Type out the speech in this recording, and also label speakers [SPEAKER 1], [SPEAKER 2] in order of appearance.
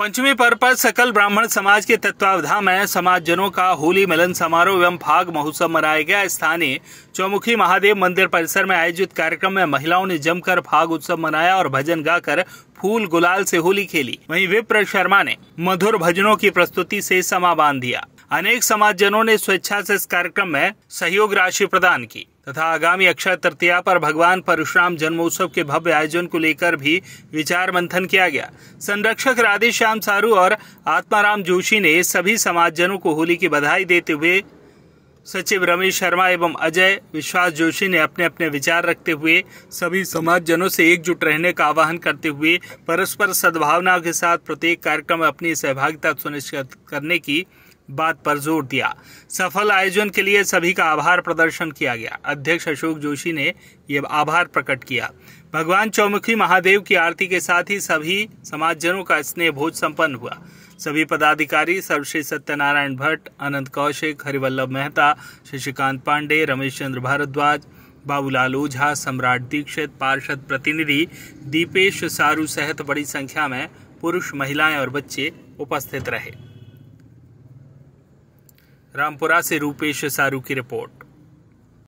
[SPEAKER 1] पंचमी पर्व पर सकल ब्राह्मण समाज के तत्वावधान में समाजजनों का होली मिलन समारोह एवं फाग महोत्सव मनाया गया। स्थानीय चौमुखी महादेव मंदिर परिसर में आयोजित कार्यक्रम में महिलाओं ने जमकर फाग उत्सव मनाया और भजन गाकर फूल गुलाल से होली खेली। वहीं विप्र शर्मा ने मधुर भजनों की प्रस्तुति से समा बाँध दिया। अनेक समाजजनों ने स्वेच्छा से इस कार्यक्रम में सहयोग राशि प्रदान की। तथा आगामी अक्षय तृतीया पर भगवान परशुराम जन्मोत्सव के भव्य आयोजन को लेकर भी विचार मंथन किया गया। संरक्षक राधेश्याम सारू और आत्माराम जोशी ने सभी समाजजनों को होली की बधाई देते हुए सचिव रमेश शर्मा एवं अजय विश्वास जोशी ने अपने अपने विचार रखते हुए सभी समाजजनों से एकजुट रहने का आह्वान करते हुए परस्पर सद्भावना के साथ प्रत्येक कार्यक्रम में अपनी सहभागिता सुनिश्चित करने की बात पर ज़ोर दिया। सफल आयोजन के लिए सभी का आभार प्रदर्शन किया गया। अध्यक्ष अशोक जोशी ने ये आभार प्रकट किया। भगवान चौमुखी महादेव की आरती के साथ ही सभी समाजजनों का स्नेह भोज संपन्न हुआ। सभी पदाधिकारी सर्वश्री सत्यनारायण भट्ट, अनंत कौशिक, हरिवल्लभ मेहता, शशिकांत पांडे, रमेश चंद्र भारद्वाज, बाबूलाल ओझा, सम्राट दीक्षित, पार्षद प्रतिनिधि, दीपेश सारू सहित बड़ी संख्या में पुरुष, महिलाएँ और बच्चे उपस्थित रहे। रामपुरा से रूपेश सारू की रिपोर्ट।